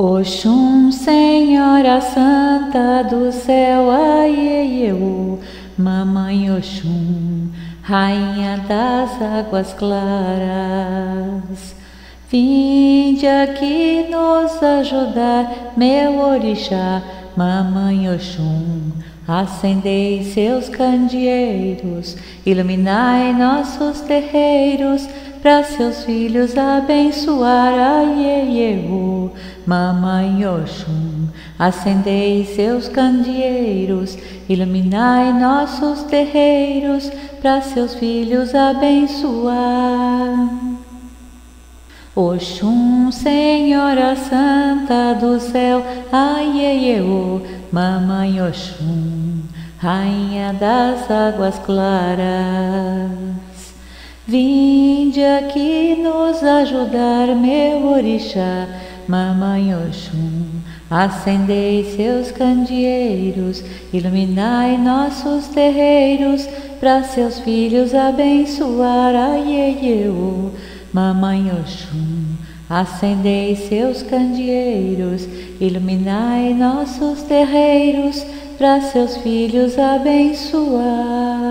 Oxum, Senhora Santa do céu, aieieu, Mamãe Oxum, Rainha das águas claras. Vinde aqui nos ajudar, meu orixá, Mamãe Oxum, acendei seus candeeiros, iluminai nossos terreiros, para seus filhos abençoar, aieieu, Mamãe Oxum, acendei seus candeeiros, iluminai nossos terreiros, para seus filhos abençoar. Oxum, Senhora Santa do céu, aieieu, Mamãe Oxum, Rainha das águas claras. Vinde aqui nos ajudar, meu orixá, Mamãe Oxum, acendei seus candeeiros, iluminai nossos terreiros, para seus filhos abençoar, aieieu, Mamãe Oxum, acendei seus candeeiros, iluminai nossos terreiros, para seus filhos abençoar.